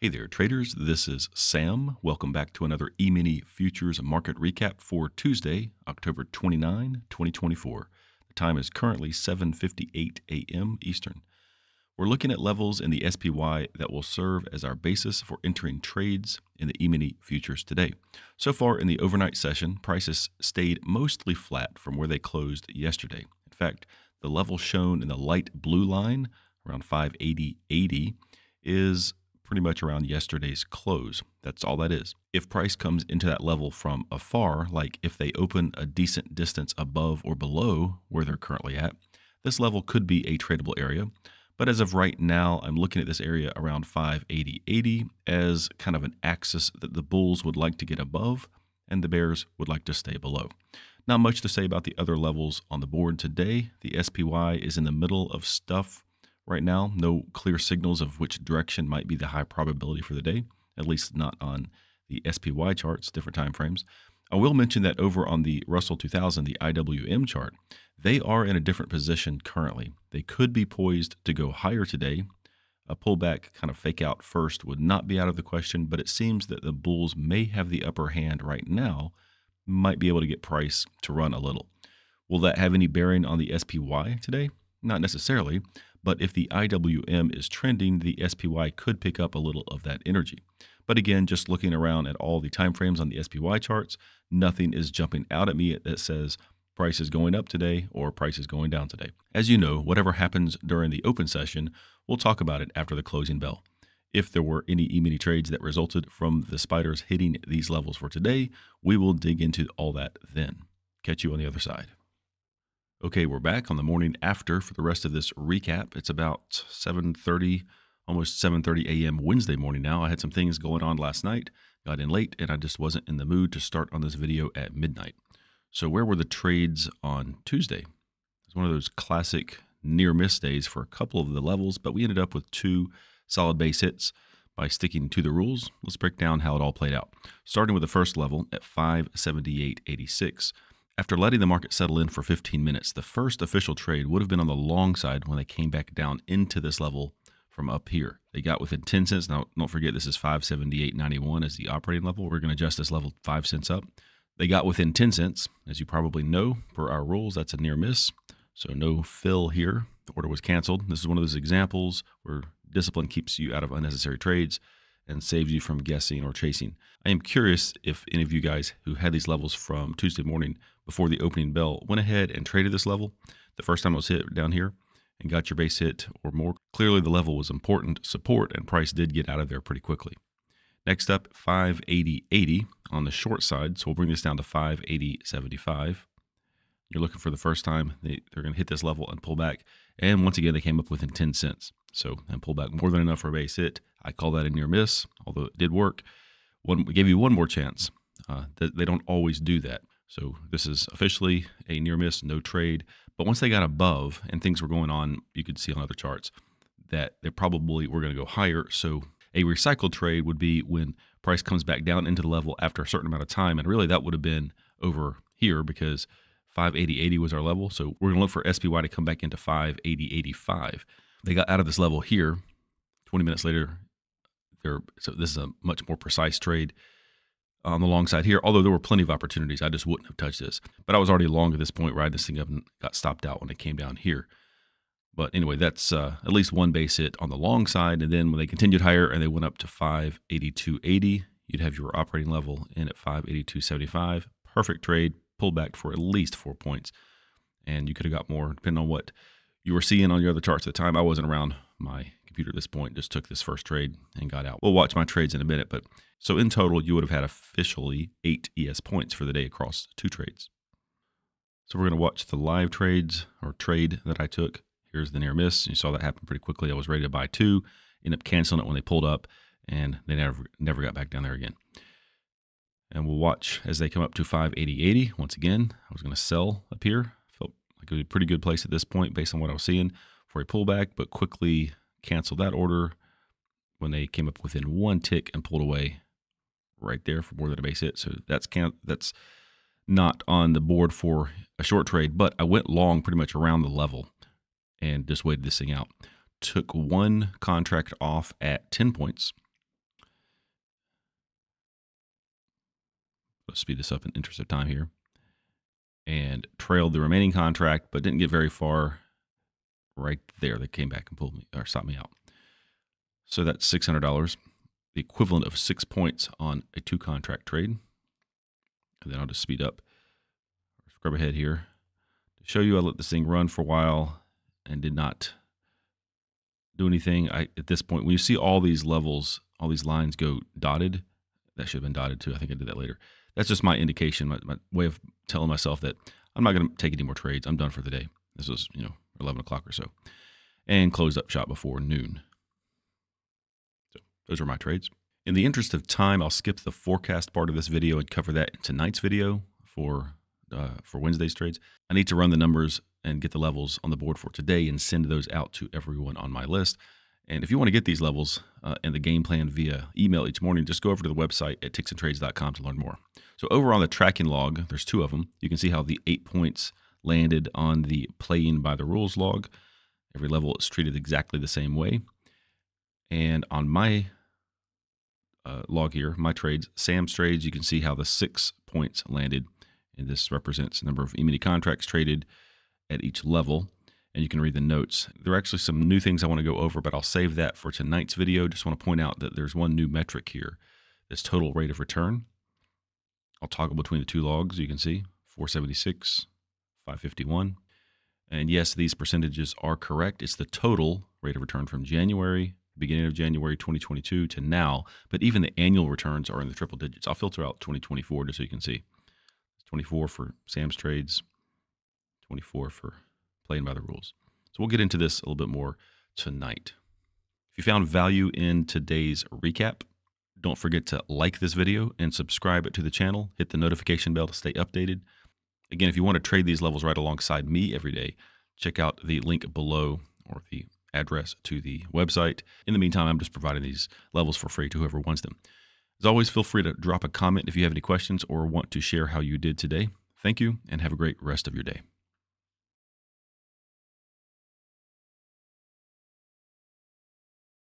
Hey there, traders. This is Sam. Welcome back to another E mini futures market recap for Tuesday, October 29, 2024. The time is currently 7:58 a.m. Eastern. We're looking at levels in the SPY that will serve as our basis for entering trades in the E mini futures today. So far in the overnight session, prices stayed mostly flat from where they closed yesterday. In fact, the level shown in the light blue line around 580.80 is pretty much around yesterday's close. That's all that is. If price comes into that level from afar, like if they open a decent distance above or below where they're currently at, this level could be a tradable area. But as of right now, I'm looking at this area around 580.80 as kind of an axis that the bulls would like to get above and the bears would like to stay below. Not much to say about the other levels on the board today. The SPY is in the middle of stuff right now. No clear signals of which direction might be the high probability for the day, at least not on the SPY charts, different time frames. I will mention that over on the Russell 2000, the IWM chart, they are in a different position currently. They could be poised to go higher today. A pullback kind of fake out first would not be out of the question, but it seems that the bulls may have the upper hand right now, might be able to get price to run a little. Will that have any bearing on the SPY today? Not necessarily, but if the IWM is trending, the SPY could pick up a little of that energy. But again, just looking around at all the time frames on the SPY charts, nothing is jumping out at me that says price is going up today or price is going down today. As you know, whatever happens during the open session, we'll talk about it after the closing bell. If there were any e-mini trades that resulted from the spiders hitting these levels for today, we will dig into all that then. Catch you on the other side. Okay, we're back on the morning after for the rest of this recap. It's about 7:30, almost 7:30 a.m. Wednesday morning now. I had some things going on last night, got in late, and I just wasn't in the mood to start on this video at midnight. So where were the trades on Tuesday? It's one of those classic near miss days for a couple of the levels, but we ended up with two solid base hits by sticking to the rules. Let's break down how it all played out. Starting with the first level at 578.86. After letting the market settle in for 15 minutes, the first official trade would have been on the long side when they came back down into this level from up here. They got within 10 cents. Now, don't forget this is 578.91 as the operating level. We're going to adjust this level 5 cents up. They got within 10 cents. As you probably know, per our rules, that's a near miss. So no fill here. The order was canceled. This is one of those examples where discipline keeps you out of unnecessary trades and saves you from guessing or chasing. I am curious if any of you guys who had these levels from Tuesday morning before the opening bell went ahead and traded this level the first time it was hit down here and got your base hit or more. Clearly, the level was important support, and price did get out of there pretty quickly. Next up, 580.80 on the short side. So we'll bring this down to 580.75. You're looking for the first time. They, they're going to hit this level and pull back. And once again, they came up within 10 cents. So and pull back more than enough for a base hit. I call that a near miss, although it did work. One, we gave you one more chance. Uh, they don't always do that. So this is officially a near miss, no trade. But once they got above and things were going on, you could see on other charts that they probably were going to go higher. So a recycled trade would be when price comes back down into the level after a certain amount of time. And really that would have been over here because 580.80 was our level. So we're going to look for SPY to come back into 580.85. They got out of this level here. 20 minutes later, they're, so this is a much more precise trade on the long side here, although there were plenty of opportunities. I just wouldn't have touched this. But I was already long at this point, riding this thing up and got stopped out when it came down here. But anyway, that's uh, at least one base hit on the long side. And then when they continued higher and they went up to 582.80, you'd have your operating level in at 582.75. Perfect trade, pulled back for at least four points. And you could have got more depending on what you were seeing on your other charts at the time. I wasn't around my computer at this point, just took this first trade and got out. We'll watch my trades in a minute, but so in total, you would have had officially eight ES points for the day across two trades. So we're going to watch the live trades or trade that I took. Here's the near miss. You saw that happen pretty quickly. I was ready to buy two, end up canceling it when they pulled up, and they never never got back down there again. And we'll watch as they come up to 580.80. Once again, I was going to sell up here. Felt like it was a pretty good place at this point based on what I was seeing for a pullback, but quickly canceled that order when they came up within one tick and pulled away right there for more than a base hit. So that's can that's not on the board for a short trade, but I went long pretty much around the level and just waited this thing out. Took one contract off at 10 points. Let's speed this up in interest of time here. And trailed the remaining contract, but didn't get very far right there. They came back and pulled me or stopped me out. So that's $600, the equivalent of six points on a two contract trade. And then I'll just speed up, scrub ahead here to show you I let this thing run for a while and did not do anything. I at this point, when you see all these levels, all these lines go dotted, that should have been dotted too. I think I did that later. That's just my indication, my, my way of telling myself that I'm not going to take any more trades. I'm done for the day. This was, you know, 11 o'clock or so, and closed up shop before noon. So those are my trades. In the interest of time, I'll skip the forecast part of this video and cover that in tonight's video for uh, for Wednesday's trades. I need to run the numbers and get the levels on the board for today and send those out to everyone on my list. And if you want to get these levels uh, and the game plan via email each morning, just go over to the website at ticksandtrades.com to learn more. So over on the tracking log, there's two of them. You can see how the eight points landed on the playing by the rules log. Every level is treated exactly the same way. And on my uh, log here, my trades, Sam's trades, you can see how the six points landed. And this represents the number of e-mini contracts traded at each level and you can read the notes. There are actually some new things I want to go over, but I'll save that for tonight's video. Just want to point out that there's one new metric here, this total rate of return. I'll toggle between the two logs, you can see 476, 551. And yes, these percentages are correct. It's the total rate of return from January, beginning of January 2022 to now, but even the annual returns are in the triple digits. I'll filter out 2024 just so you can see. 24 for Sam's trades, 24 for playing by the rules. So we'll get into this a little bit more tonight. If you found value in today's recap, don't forget to like this video and subscribe it to the channel. Hit the notification bell to stay updated. Again, if you want to trade these levels right alongside me every day, check out the link below or the address to the website. In the meantime, I'm just providing these levels for free to whoever wants them. As always, feel free to drop a comment if you have any questions or want to share how you did today. Thank you and have a great rest of your day.